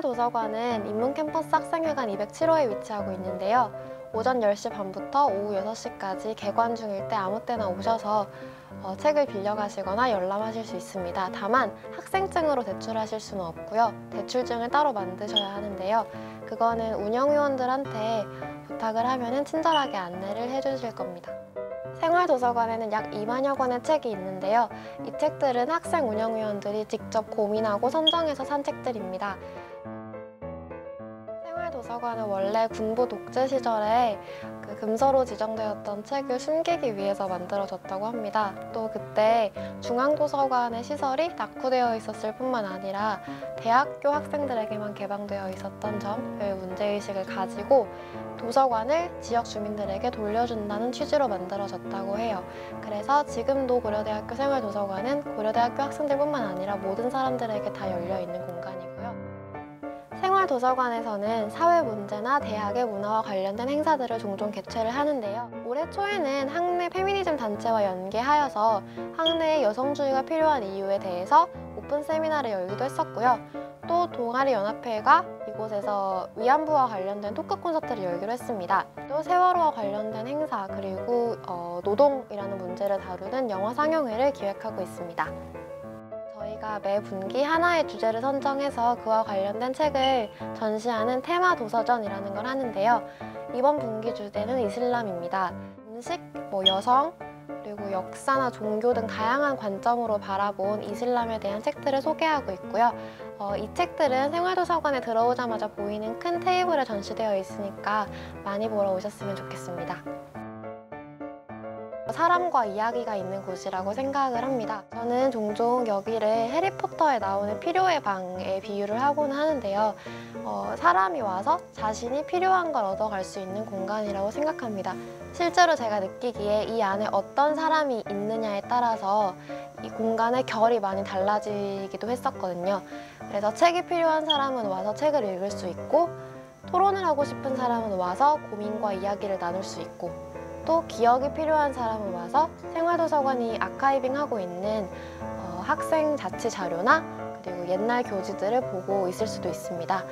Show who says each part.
Speaker 1: 생활도서관은 인문캠퍼스 학생회관 207호에 위치하고 있는데요. 오전 10시 반부터 오후 6시까지 개관 중일 때 아무 때나 오셔서 어, 책을 빌려가시거나 열람하실 수 있습니다. 다만 학생증으로 대출하실 수는 없고요. 대출증을 따로 만드셔야 하는데요. 그거는 운영위원들한테 부탁을 하면 친절하게 안내를 해주실 겁니다. 생활도서관에는 약 2만여 권의 책이 있는데요. 이 책들은 학생 운영위원들이 직접 고민하고 선정해서 산 책들입니다. 생활도서관은 원래 군부 독재 시절에 그 금서로 지정되었던 책을 숨기기 위해서 만들어졌다고 합니다. 또 그때 중앙도서관의 시설이 낙후되어 있었을 뿐만 아니라 대학교 학생들에게만 개방되어 있었던 점을 문제의식을 가지고 도서관을 지역 주민들에게 돌려준다는 취지로 만들어졌다고 해요. 그래서 지금도 고려대학교 생활도서관은 고려대학교 학생들뿐만 아니라 모든 사람들에게 다 열려있는 공간이고요. 생활도서관에서는 사회 문제나 대학의 문화와 관련된 행사들을 종종 개최를 하는데요. 올해 초에는 학내 페미니즘 단체와 연계하여서 학내에 여성주의가 필요한 이유에 대해서 오픈 세미나를 열기도 했었고요. 또 동아리 연합회가 이곳에서 위안부와 관련된 토크 콘서트를 열기로 했습니다. 또 세월호와 관련된 행사 그리고 어, 노동이라는 문제를 다루는 영화 상영회를 기획하고 있습니다. 저희가 매 분기 하나의 주제를 선정해서 그와 관련된 책을 전시하는 테마 도서전이라는 걸 하는데요. 이번 분기 주제는 이슬람입니다. 음식, 뭐 여성, 그리고 역사나 종교 등 다양한 관점으로 바라본 이슬람에 대한 책들을 소개하고 있고요. 어, 이 책들은 생활도서관에 들어오자마자 보이는 큰 테이블에 전시되어 있으니까 많이 보러 오셨으면 좋겠습니다. 사람과 이야기가 있는 곳이라고 생각을 합니다. 저는 종종 여기를 해리포터에 나오는 필요의 방에 비유를 하고는 하는데요. 어, 사람이 와서 자신이 필요한 걸 얻어갈 수 있는 공간이라고 생각합니다. 실제로 제가 느끼기에 이 안에 어떤 사람이 있느냐에 따라서 이 공간의 결이 많이 달라지기도 했었거든요. 그래서 책이 필요한 사람은 와서 책을 읽을 수 있고 토론을 하고 싶은 사람은 와서 고민과 이야기를 나눌 수 있고 또 기억이 필요한 사람은 와서 생활도서관이 아카이빙하고 있는 어, 학생 자치 자료나 그리고 옛날 교지들을 보고 있을 수도 있습니다.